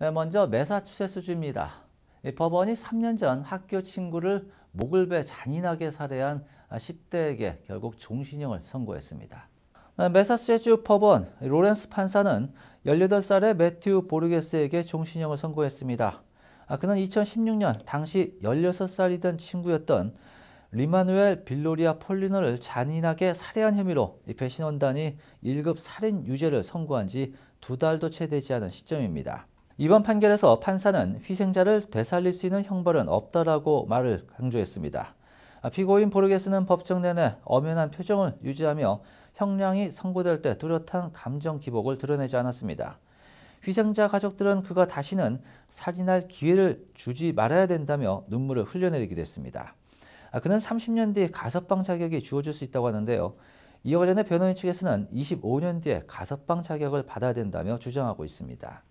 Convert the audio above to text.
네, 먼저 매사추세츠주입니다. 법원이 3년 전 학교 친구를 목을 베 잔인하게 살해한 10대에게 결국 종신형을 선고했습니다. 네, 매사추세츠 법원 로렌스 판사는 18살의 매튜 보르게스에게 종신형을 선고했습니다. 아, 그는 2016년 당시 16살이던 친구였던 리마누엘 빌로리아 폴리너를 잔인하게 살해한 혐의로 배심원단이 1급 살인 유죄를 선고한 지 두 달도 채 되지 않은 시점입니다. 이번 판결에서 판사는 희생자를 되살릴 수 있는 형벌은 없다라고 말을 강조했습니다. 아, 피고인 보르게스는 법정 내내 엄연한 표정을 유지하며 형량이 선고될 때 뚜렷한 감정 기복을 드러내지 않았습니다. 희생자 가족들은 그가 다시는 살인할 기회를 주지 말아야 된다며 눈물을 흘려내리기도 했습니다. 아, 그는 30년 뒤에 가석방 자격이 주어질 수 있다고 하는데요. 이와 관련해 변호인 측에서는 25년 뒤에 가석방 자격을 받아야 된다며 주장하고 있습니다.